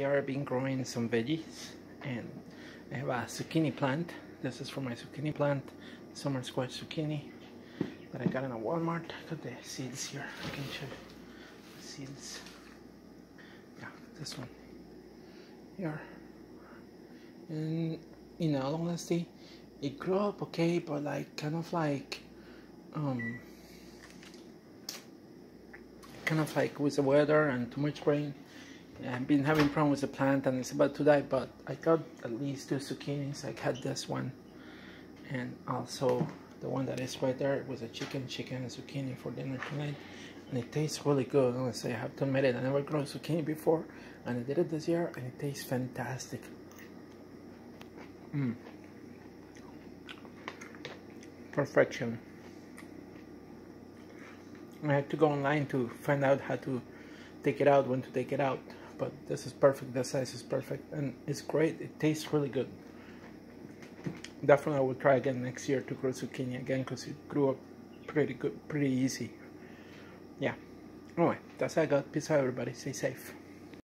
I have been growing some veggies and I have a zucchini plant. This is for my zucchini plant, summer squash zucchini that I got in a Walmart. I Got the seeds here. I can show you the seeds. Yeah, this one here. And in all honesty, it grew up okay, but like kind of like um kind of like with the weather and too much rain I've been having problems with the plant and it's about to die but I got at least two zucchinis. I had this one and also the one that is right there It was a chicken chicken and zucchini for dinner tonight. And it tastes really good I have to admit it. I never grown zucchini before and I did it this year and it tastes fantastic. Mm. perfection. I had to go online to find out how to take it out when to take it out but this is perfect the size is perfect and it's great it tastes really good. Definitely I will try again next year to grow zucchini again because it grew up pretty good pretty easy. Yeah. Anyway that's all I got. Peace out everybody. Stay safe